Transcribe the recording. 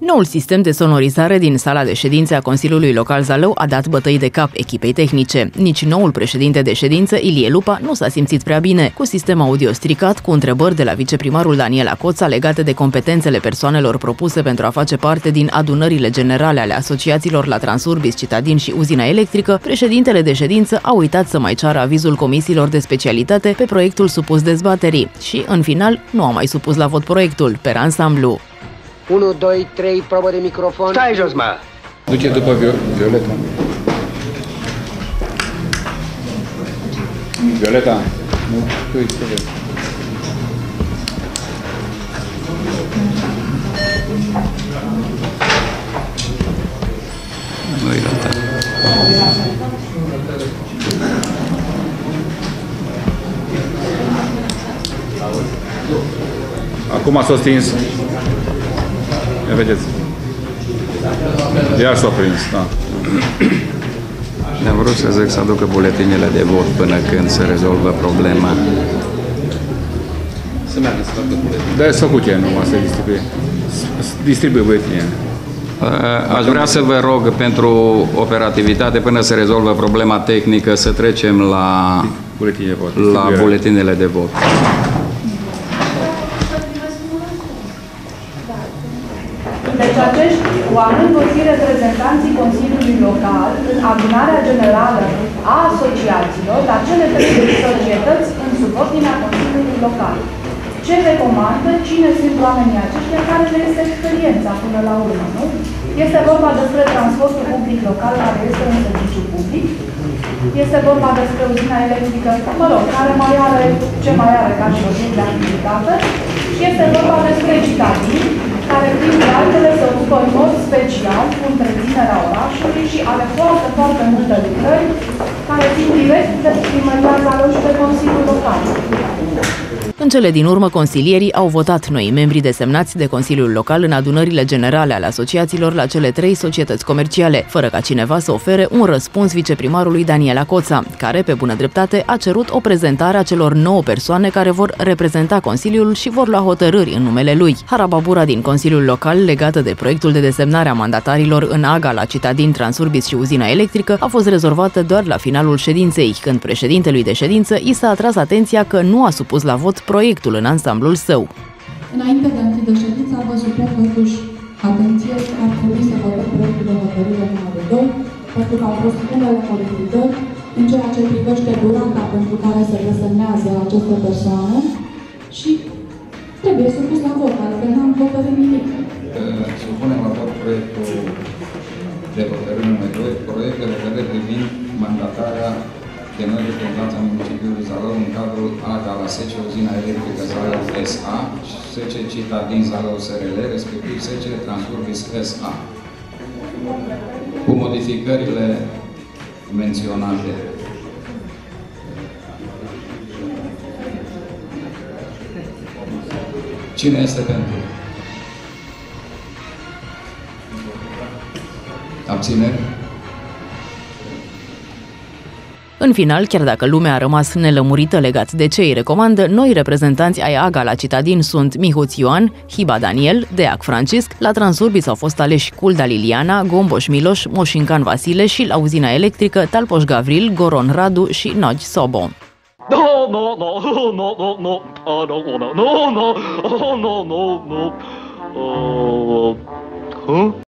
Noul sistem de sonorizare din sala de ședințe a Consiliului Local Zalău a dat bătăi de cap echipei tehnice. Nici noul președinte de ședință, Ilie Lupa, nu s-a simțit prea bine, cu sistem audio stricat, cu întrebări de la viceprimarul Daniela Coța legate de competențele persoanelor propuse pentru a face parte din adunările generale ale asociațiilor la Transurbis, Citadin și Uzina Electrică, președintele de ședință a uitat să mai ceară avizul comisiilor de specialitate pe proiectul supus dezbaterii și, în final, nu a mai supus la vot proiectul, per ansamblu. 1, 2, 3, probă de microfon. Stai jos, mă! Duce după Violeta. Violeta, nu, tu îi spune. Nu-i rata. Acum s-a stins. Ia vedeți. Iar s-a prins, da. Am vrut să zic să aducă buletinele de vot până când se rezolvă problema. Da, s-a făcut ea numai să distribuie. Distribuie buletine. Uh, Aș vrea să vă rog pentru operativitate până se rezolvă problema tehnică să trecem la, Buletine de vot. la distribuirea. buletinele de vot. Deci acești oameni vor fi reprezentanții Consiliului Local în adunarea generală a asociațiilor la cele trei societăți în subordinea Consiliului Local. Ce recomandă, cine sunt oamenii aceștia, care le este experiența până la urmă, nu? Este vorba despre transportul public local, care este un serviciu public. Este vorba despre uzina electrică, mă rog, care mai are, ce mai are ca și obiect de activitate. Și este vorba despre citadini, care printre altele se ocupă în mod special cu întreținerea orașului și are foarte, foarte multe lucrări care țin direct de primăria Zalău și de Consiliul Local. În cele din urmă, consilierii au votat noi membri desemnați de Consiliul Local în adunările generale ale asociațiilor la cele trei societăți comerciale, fără ca cineva să ofere un răspuns viceprimarului Daniela Coța, care, pe bună dreptate, a cerut o prezentare a celor nouă persoane care vor reprezenta Consiliul și vor lua hotărâri în numele lui. Harababura din Consiliul Local, legată de proiectul de desemnare a mandatarilor în AGA la Citadin, Transurbis și uzina electrică, a fost rezolvată doar la finalul ședinței, când președintelui de ședință i s-a atras atenția că nu a supus la vot proiectul în ansamblul său. Înainte de a închide ședința, vă supun totuși atenție că ar trebui să votăm proiectul de hotărâre numărul 2, pentru că au fost unele modificări în ceea ce privește durata pentru care se desemnează aceste persoane și trebuie supus la vot, adică n-am hotărât nimic. Supunem la vot proiectul de hotărâre numărul 2, proiect de hotărâre privind mandatarea chemării reprezentanța municipiului Zalău în cadrul AGA la SECE Uzina Electrică Zalău SA, SECE Citadin Zalău SRL, respectiv SECE Transurbis SA. Cu modificările menționate. Cine este pentru? Abțineri? În final, chiar dacă lumea a rămas nelămurită legat de ce îi recomandă, noi reprezentanți ai AGA la Citadin sunt Mihuț Ioan, Hiba Daniel, Deac Francisc, la Transurbis au fost aleși Culda Liliana, Gomboș Miloș, Moșincan Vasile și la uzina electrică Talpoș Gavril, Goron Radu și Nogi Sobo. No, no, no, no, no, no, oh, no, no, no, no, no, oh, no, no, no, oh, huh?